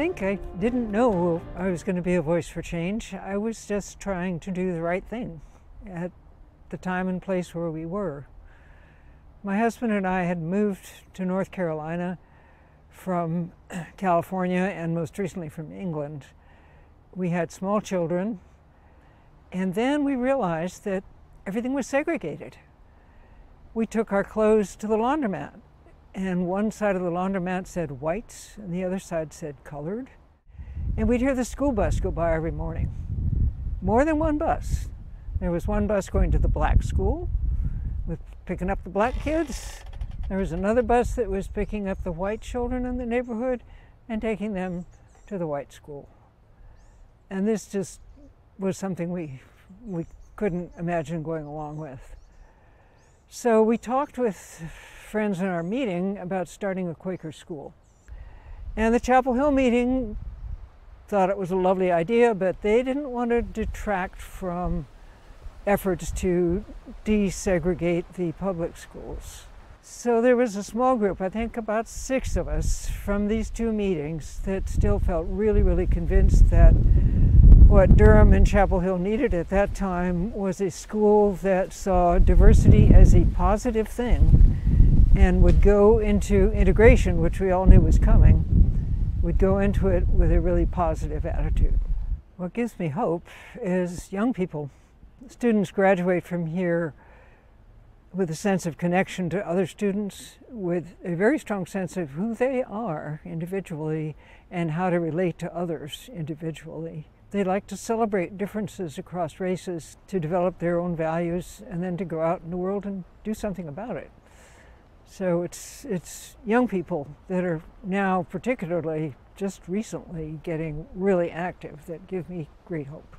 think I didn't know I was going to be a voice for change. I was just trying to do the right thing at the time and place where we were. My husband and I had moved to North Carolina from California and most recently from England. We had small children, and then we realized that everything was segregated. We took our clothes to the laundromat, and one side of the laundromat said whites, and the other side said colored. And we'd hear the school bus go by every morning. More than one bus. There was one bus going to the black school with picking up the black kids, there was another bus that was picking up the white children in the neighborhood and taking them to the white school. And this just was something we, we couldn't imagine going along with. So we talked with friends in our meeting about starting a Quaker school. And the Chapel Hill meeting thought it was a lovely idea, but they didn't want to detract from efforts to desegregate the public schools. So there was a small group, I think about six of us from these two meetings, that still felt really, really convinced that what Durham and Chapel Hill needed at that time was a school that saw diversity as a positive thing and would go into integration, which we all knew was coming, would go into it with a really positive attitude. What gives me hope is young people. Students graduate from here with a sense of connection to other students, with a very strong sense of who they are individually and how to relate to others individually. They like to celebrate differences across races, to develop their own values, and then to go out in the world and do something about it. So it's, it's young people that are now, particularly just recently, getting really active that give me great hope.